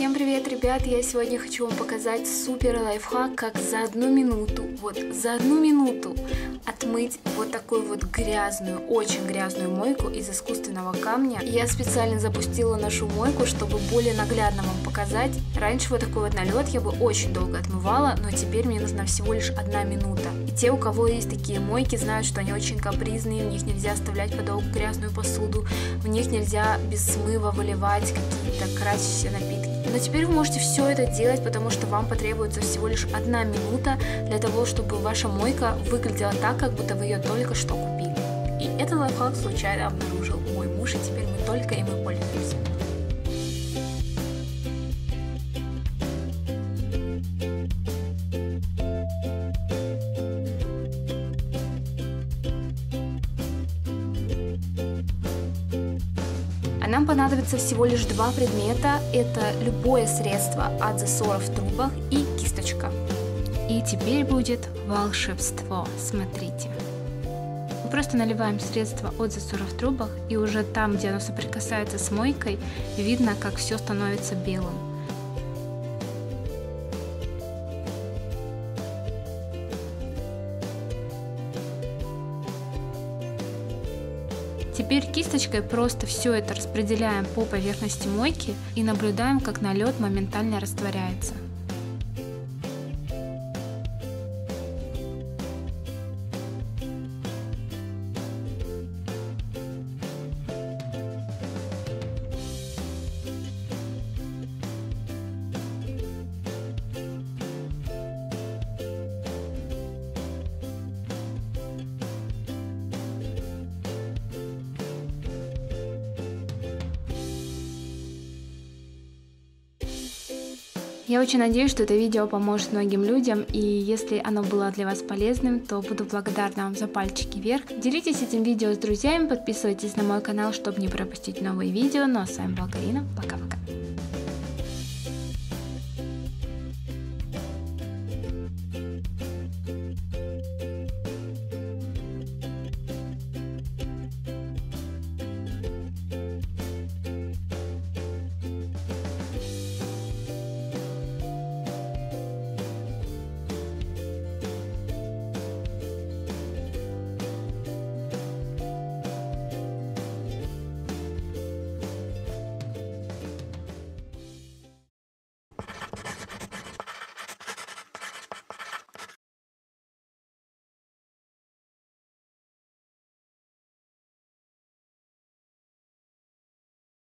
Всем привет, ребят! Я сегодня хочу вам показать супер лайфхак, как за одну минуту, вот за одну минуту отмыть вот такую вот грязную, очень грязную мойку из искусственного камня. Я специально запустила нашу мойку, чтобы более наглядно вам показать. Раньше вот такой вот налет я бы очень долго отмывала, но теперь мне нужна всего лишь одна минута. И те, у кого есть такие мойки, знают, что они очень капризные, в них нельзя оставлять подолгу грязную посуду, в них нельзя без смыва выливать какие-то красящие напитки. Но теперь вы можете все это делать, потому что вам потребуется всего лишь одна минута для того, чтобы ваша мойка выглядела так, как будто вы ее только что купили. И этот лайфхак случайно обнаружил мой муж, и теперь мы только им и пользуемся. Нам понадобится всего лишь два предмета. Это любое средство от засоров в трубах и кисточка. И теперь будет волшебство. Смотрите. Мы просто наливаем средство от засоров в трубах, и уже там, где оно соприкасается с мойкой, видно, как все становится белым. Теперь кисточкой просто все это распределяем по поверхности мойки и наблюдаем, как налет моментально растворяется. Я очень надеюсь, что это видео поможет многим людям, и если оно было для вас полезным, то буду благодарна вам за пальчики вверх. Делитесь этим видео с друзьями, подписывайтесь на мой канал, чтобы не пропустить новые видео. Ну а с вами была Карина, пока-пока.